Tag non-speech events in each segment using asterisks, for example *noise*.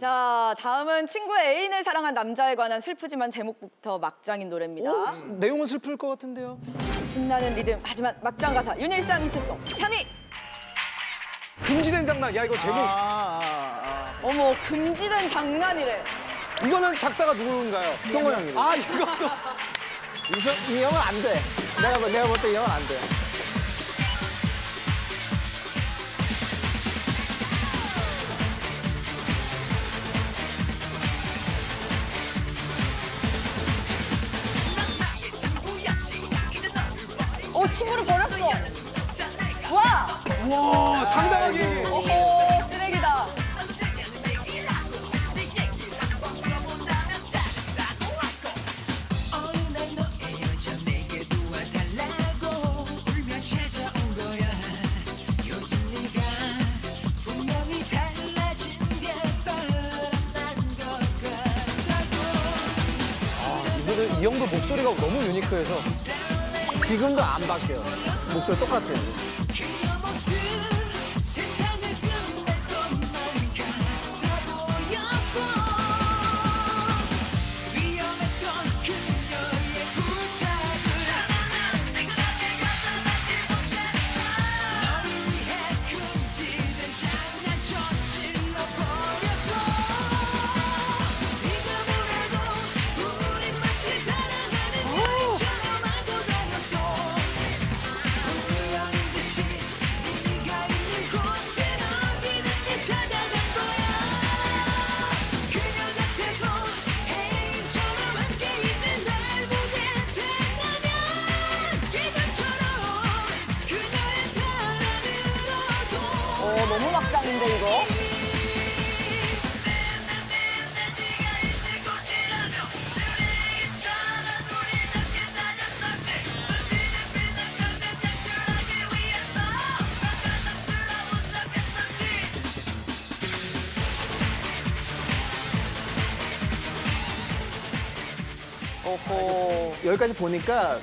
자, 다음은 친구의 애인을 사랑한 남자에 관한 슬프지만 제목부터 막장인 노래입니다. 어? 내용은 슬플 것 같은데요. 신나는 리듬, 하지만 막장 가사, 윤일상 히트송 3위! 금지된 장난. 야 이거 제목. 어머, 금지된 장난이래. 이거는 작사가 누군가요? 송호 형님. 아 이것도. *laughs* 이성, 이 형은 안 돼. 내가, 볼- 내가 볼 때 이 형은 안 돼. 와! 와 당당하게. 오호, 쓰레기다. 이분은 이 형도 목소리가 너무 유니크해서. 지금도 안 바뀌어요. 목소리 똑같아요. 오호. 여기까지 보니까,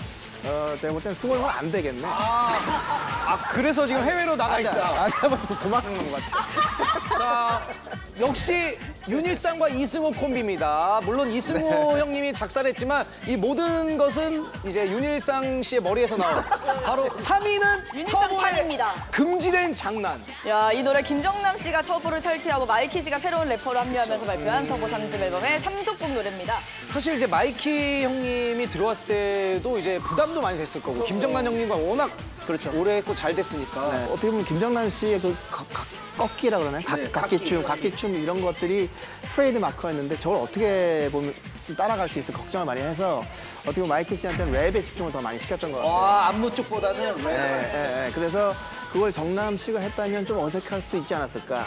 어, 제가 볼땐 승호 형은 안 되겠네. 아 그래서 지금 해외로 나가 있다. 아, 내가 벌써 도망간 것 같아. 자, 역시 윤일상과 이승호 콤비입니다. 물론 이승호 형님이 작사를 했지만 이 모든 것은 이제 윤일상 씨의 머리에서 나온 바로 3위는 윤일상 터보의. 금지된 장난. 야, 이 노래 김정남 씨가 터보를 탈퇴하고 마이키 씨가 새로운 래퍼로 합류하면서 발표한 터보 3집 앨범의 후속곡 노래입니다. 사실 이제 마이키 형님이 들어왔을 때도 이제 부담도 많이 됐을 거고 김정남 형님과 워낙 그렇죠. 오래 했고 잘 됐으니까. 네, 어떻게 보면 김정남 씨의 그 꺾기라 그러나요? 각, 네, 각기춤, 각기. 각기춤 이런 것들이 트레이드 마크였는데 저걸 어떻게 보면 좀 따라갈 수 있을까 걱정을 많이 해서 어떻게 보면 마이키 씨한테는 랩에 집중을 더 많이 시켰던 것 같아요. 와, 안무 쪽보다는 랩. 예, 예, 예. 그래서 그걸 정남 씨가 했다면 좀 어색할 수도 있지 않았을까.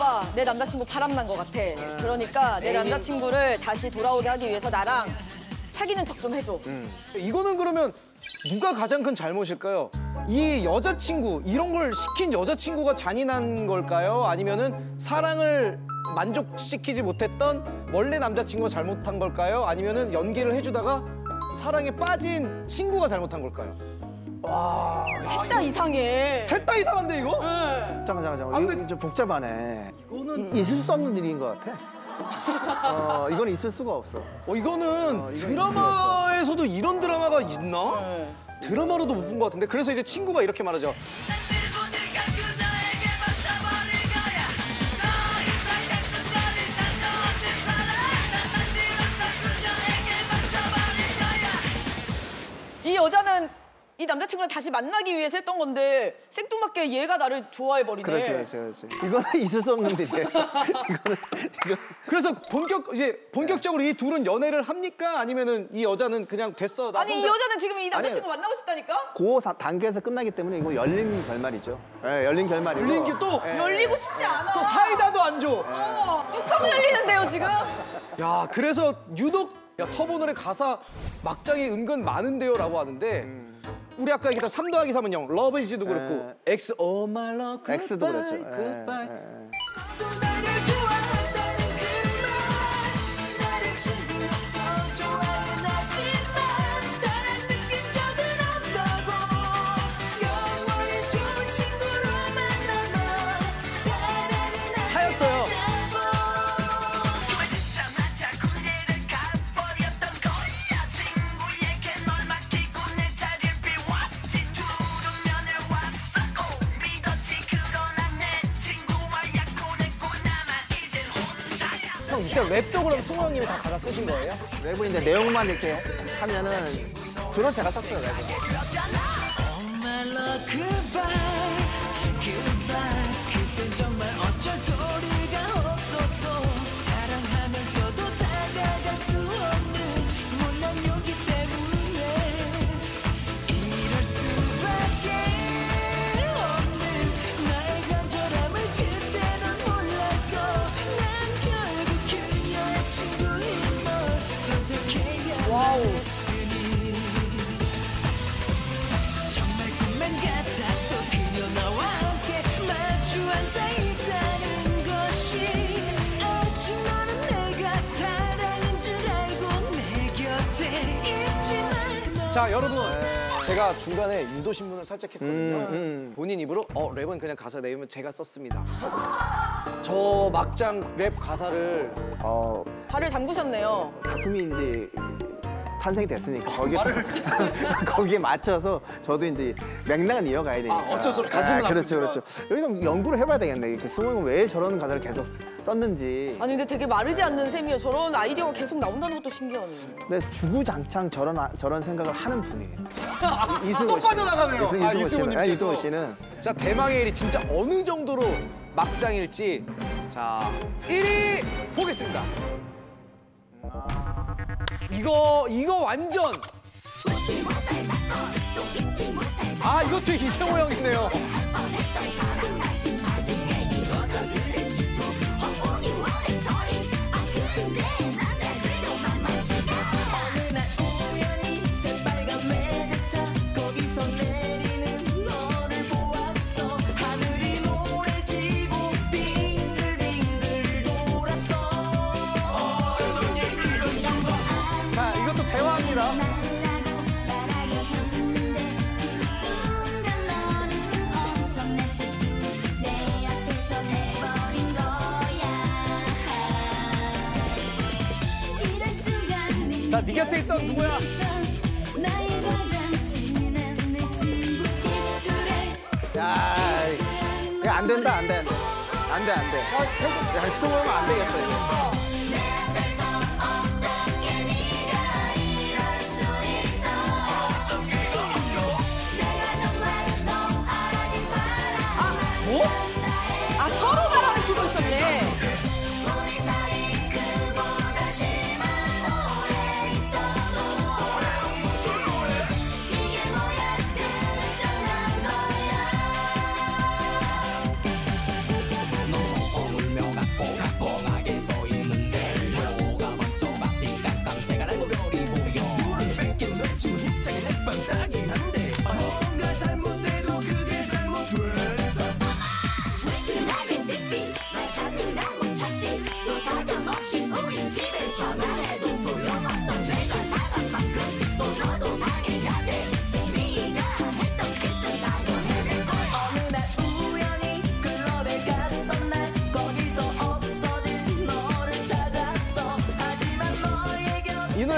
오빠 내 남자친구 바람난 것 같아. 그러니까 내 남자친구를 다시 돌아오게 하기 위해서 나랑 사귀는 척 좀 해줘. 이거는 그러면 누가 가장 큰 잘못일까요? 이 여자친구 이런 걸 시킨 여자친구가 잔인한 걸까요? 아니면은 사랑을 만족시키지 못했던 원래 남자친구가 잘못한 걸까요? 아니면은 연기를 해주다가 사랑에 빠진 친구가 잘못한 걸까요? 셋다 이상해. 셋 다 이상한데 이거? 응. 잠깐, 잠깐, 잠깐. 아, 근데- 좀 복잡하네. 이거는 이- 있을 수 없는 일인 것 같아. *laughs* 어, 이건 있을 수가 없어. 어, 이거는 어, 드라마에서도 이런 드라마가 있나? 네. 드라마로도 못 본 것 같은데 그래서 이제 친구가 이렇게 말하죠. 이 여자는 이 남자친구를 다시 만나기 위해서 했던 건데 생뚱맞게 얘가 나를 좋아해버리네. 그렇지, 그렇지, 그렇지. 이거는 *laughs* 있을 수 없는 일이에요. *laughs* 이거는, 이거. 그래서 본격 이제 본격적으로 이 둘은 연애를 합니까? 아니면은 이 여자는 그냥 됐어. 나 아니 이 혼자- 여자는 지금 이 남자친구 만나고 싶다니까? 그 사- 단계에서 끝나기 때문에 이거 열린 결말이죠. 예, 열린 결말이고. 열린 게 또- 예. 열리고 싶지 않아. 또 사이다도 안 줘. 어. 뻥 열리는데요 지금? 야 그래서 유독 야 터보 노래 가사 막장이 은근 많은데요 라고 하는데 우리 아까 얘기했던 3 더하기 3은 0 러브 이즈도 그렇고. X Oh my love. Goodbye 엑스도 그렇죠. 예, goodbye. 예, 이때 랩도 그럼 승호 형님이 다 가사 쓰신 거예요? 랩은 이제 내용만 이렇게 하면은 주로 제가 썼어요, 랩은. 자 여러분 제가 중간에 유도 신문을 살짝 했거든요 음, 음. 본인 입으로 어 랩은 그냥 가사 내용은 제가 썼습니다 저 막장 랩 가사를 어, 발을 담그셨네요. 작품이 이제 탄생이 됐으니까 거기에 *laughs* 거기에 맞춰서 저도 이제 맥락은 이어가야 되니까. 아, 어쩔 수 없이 가슴은 그렇죠, 아프지만. 그렇죠. 여기서 연구를 해봐야 되겠네. 그 승호 형은 왜 저런 가사를 계속 썼는지. 아니 근데 되게 마르지 않는 샘이에요. 저런 아이디어가 계속 나온다는 것도 신기하네요. 근데 주구장창 저런 아- 저런 생각을 하는 분이에요. *laughs* 이승호 또 빠져나가네요. 이승, 아, 이승호 씨는. 아, 이승호 씨는 자 대망의 일이 진짜 어느 정도로 막장일지 자 1위 보겠습니다 이거 이거 완전. 아 이것도 이승호 형이네요 럴 수가 자, 네 곁에 있던 누구야? 야, 이거 안 된다, 안 돼, 안 돼. 안 돼. 야, 수동하면 안 되겠어, 이거.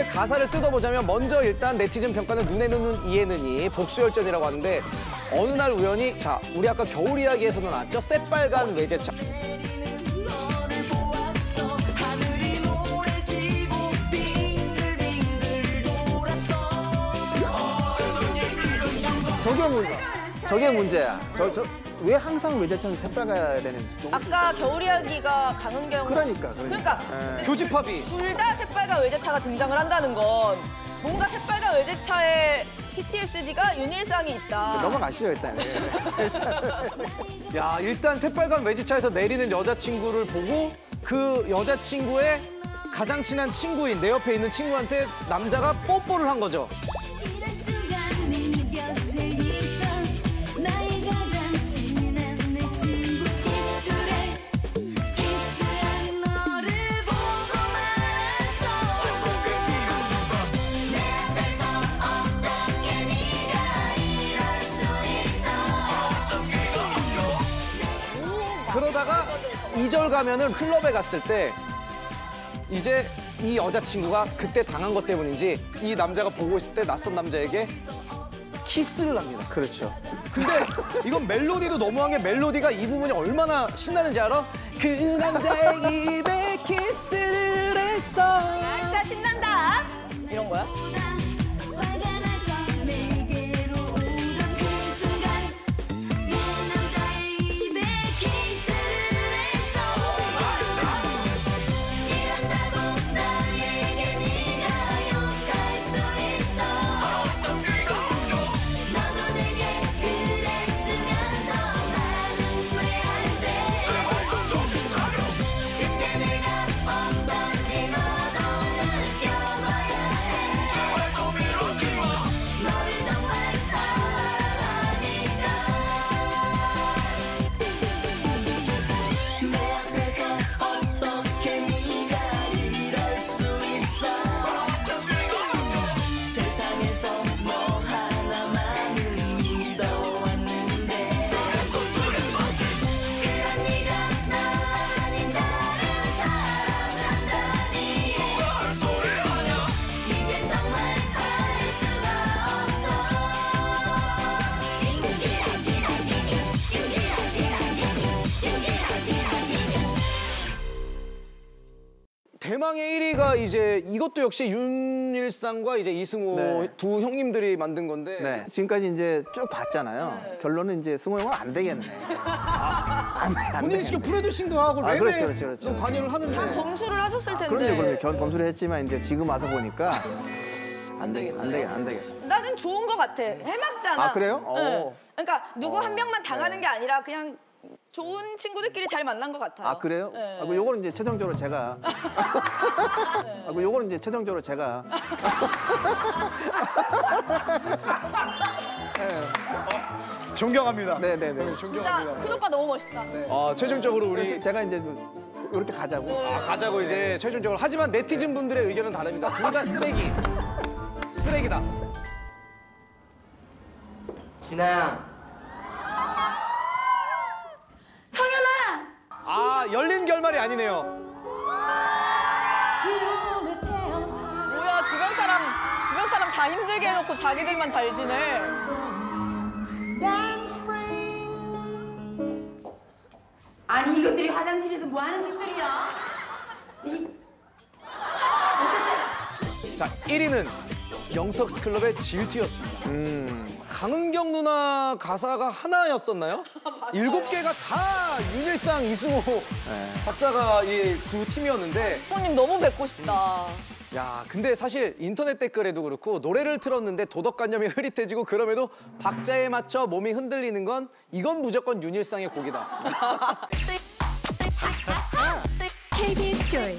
노래 가사를 뜯어보자면 먼저 일단 네티즌 평가는 눈에 넣는 이해는이 복수열전이라고 하는데 어느 날 우연히 자 우리 아까 겨울 이야기에서도 나왔죠 새빨간 외제차 저게 문제. 저게 문제야. 저, 저, 왜 항상 외제차는 새빨가야 되는지. 좀- 아까 겨울 이야기가 강은경 그러니까, 그러니까. 그러니까 예. 교집합이 둘 다 새빨간 외제차가 등장을 한다는 건 뭔가 새빨간 외제차에 PTSD가 윤일상이 있다. 넘어가시죠, 일단. 예. *laughs* 야 일단 새빨간 외제차에서 내리는 여자친구를 보고 그 여자친구의 가장 친한 친구인 내 옆에 있는 친구한테 남자가 뽀뽀를 한 거죠. 그러다가 2절 가면은 클럽에 갔을 때 이제 이 여자친구가 그때 당한 것 때문인지 이 남자가 보고 있을 때 낯선 남자에게 키스를 합니다. 그렇죠. 근데 이건 멜로디도 너무한 게 멜로디가 이 부분이 얼마나 신나는지 알아? 그 남자의 입에 키스를 했어. 아싸 신난다. 이런 거야? 이제 이것도 역시 윤일상과 이제 이승호 네. 두 형님들이 만든 건데 네. 지금까지 이제 쭉 봤잖아요. 결론은 이제 승호 형은 안 되겠네. 아, 안, 안 본인이 되겠네. 직접 프로듀싱도 하고 아, 랩에 그렇죠, 그렇죠, 그렇죠. 또 관여를 하는데 검수를 하셨을 텐데. 그럼요, 그럼요. 견 검수를 했지만 이제 지금 와서 보니까 안 되겠, 안 되겠, 안 되겠. 나는 좋은 것 같아. 해맑잖아. 아, 그래요? 응. 오. 그러니까 누구 한 어, 명만 당하는 네. 게 아니라 그냥 좋은 친구들끼리 잘 만난 것 같아요. 아 그래요? 네. 아, 그 요거는 이제 최종적으로 제가. 아, 그 요거는 이제 최종적으로 제가. 존경합니다. 네네네. 진짜 큰 오빠 너무 멋있다. 아, 최종적으로 우리 제가 이제 이렇게 가자고. 아, 가자고 이제 최종적으로 하지만 네티즌 분들의 의견은 다릅니다. 둘 다 쓰레기. 쓰레기다. 진아야 성현아 아, 열린 결말이 아니네요. 뭐야 주변 사람 주변 사람 다 힘들게 해놓고 자기들만 잘 지내. 아니 이것들이 화장실에서 뭐 하는 짓들이야? 자, 1위는 영턱스 클럽의 질투였습니다. 음. 강은경 누나 가사가 하나였었나요? *laughs* 일곱 개가 다 윤일상, 이승호 네. 작사가 이 두 팀이었는데 부모님 너무 뵙고 싶다. 야, 근데 사실 인터넷 댓글에도 그렇고 노래를 틀었는데 도덕관념이 *laughs* 흐릿해지고 그럼에도 박자에 맞춰 몸이 흔들리는 건 이건 무조건 윤일상의 곡이다. *laughs* KBS 조이